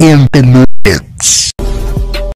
In the